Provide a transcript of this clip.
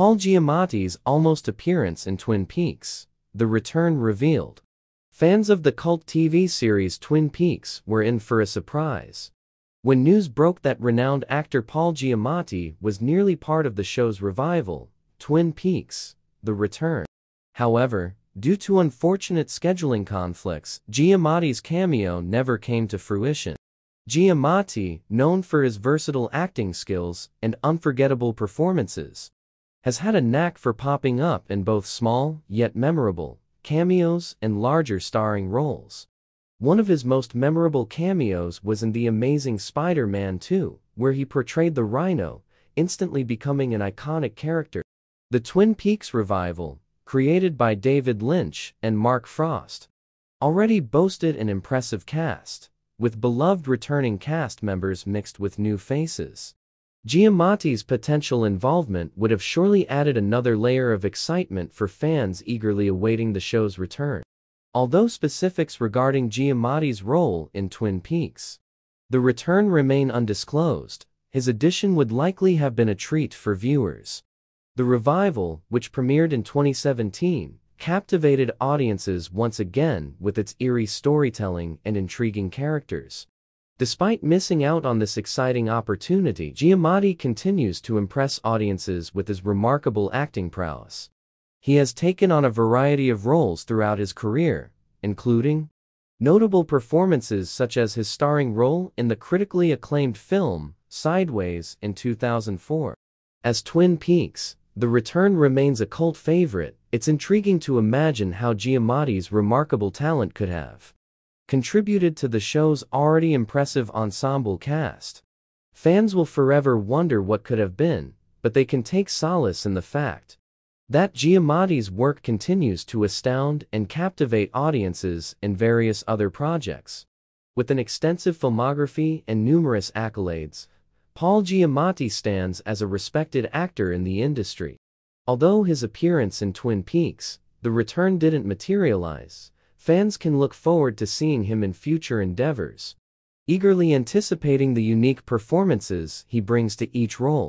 Paul Giamatti's almost appearance in Twin Peaks, The Return revealed. Fans of the cult TV series Twin Peaks were in for a surprise. When news broke that renowned actor Paul Giamatti was nearly part of the show's revival, Twin Peaks, The Return. However, due to unfortunate scheduling conflicts, Giamatti's cameo never came to fruition. Giamatti, known for his versatile acting skills and unforgettable performances, has had a knack for popping up in both small, yet memorable, cameos and larger starring roles. One of his most memorable cameos was in The Amazing Spider-Man 2, where he portrayed the Rhino, instantly becoming an iconic character. The Twin Peaks revival, created by David Lynch and Mark Frost, already boasted an impressive cast, with beloved returning cast members mixed with new faces. Giamatti's potential involvement would have surely added another layer of excitement for fans eagerly awaiting the show's return. Although specifics regarding Giamatti's role in Twin Peaks, the return remain undisclosed, his addition would likely have been a treat for viewers. The revival, which premiered in 2017, captivated audiences once again with its eerie storytelling and intriguing characters. Despite missing out on this exciting opportunity, Giamatti continues to impress audiences with his remarkable acting prowess. He has taken on a variety of roles throughout his career, including notable performances such as his starring role in the critically acclaimed film Sideways in 2004. As Twin Peaks, The Return remains a cult favorite, it's intriguing to imagine how Giamatti's remarkable talent could have contributed to the show's already impressive ensemble cast. Fans will forever wonder what could have been, but they can take solace in the fact that Giamatti's work continues to astound and captivate audiences in various other projects. With an extensive filmography and numerous accolades, Paul Giamatti stands as a respected actor in the industry. Although his appearance in Twin Peaks, The Return didn't materialize, fans can look forward to seeing him in future endeavors, eagerly anticipating the unique performances he brings to each role.